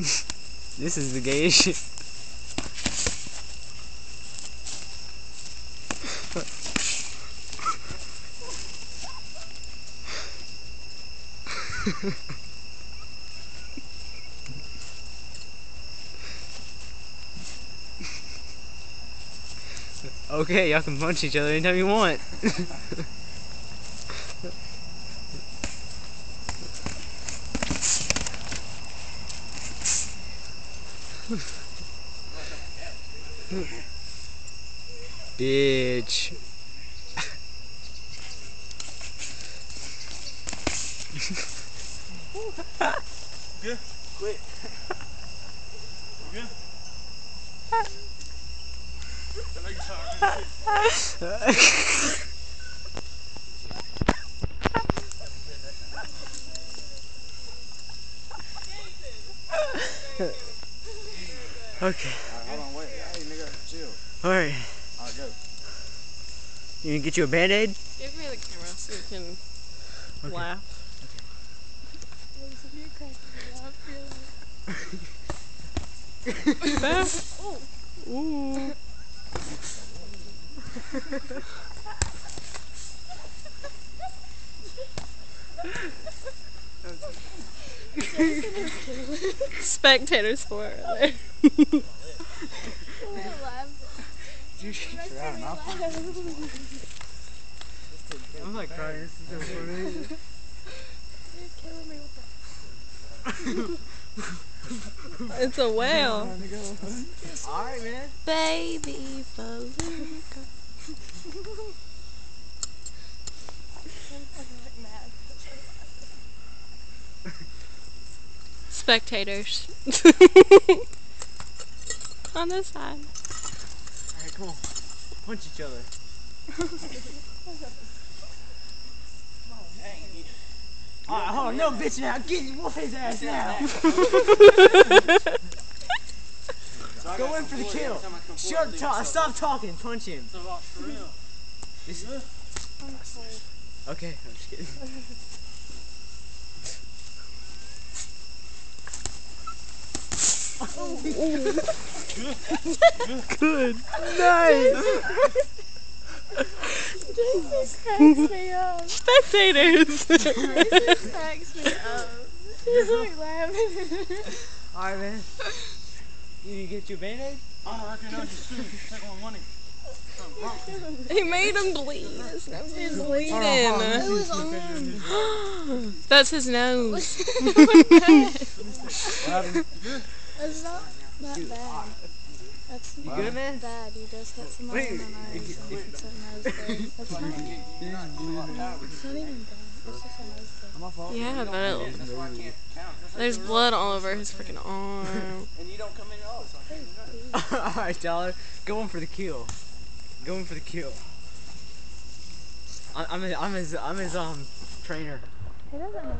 this is the gay shit. okay, y'all can punch each other anytime you want. Bitch. Good. Quit. Good? I you're talking. okay. Hold on, wait. Hey, nigga, chill. Alright. Alright, go. You gonna get you a band-aid? Give me the camera so you can Okay. laugh. Ooh. Dude, she's around. I'll I'm like crying. This is so funny. It's a whale. Alright, man. Baby beluga. Spectators. On this side. Alright, come on. Punch each other. Alright, hold on. No, bitch, now. Get you. wolf his ass now. Go in for the kill. Shut talk. Stop talking. Punch him. This- Okay, I'm just kidding. Good. Nice. cracks me up. Spectators. cracks me up. He's like laughing. Alright, man. You need to get you a band-aid? I don't recognize you soon. Take my money. he made him bleed. His nose is bleeding. It was on. That's his nose. It's not that bad. That's You not good, man? bad. You just hit somebody in the nose. if- and It's a nose. That's not, it's not even bad. It's just a nose bleed. Yeah, but it, I can't count. there's blood all over his freaking arm. And you don't come in at all, so I can't. Alright, Dollar. Go in for the kill. Going for the kill. I- I'm his, I'm his, I'm his um trainer. He doesn't know.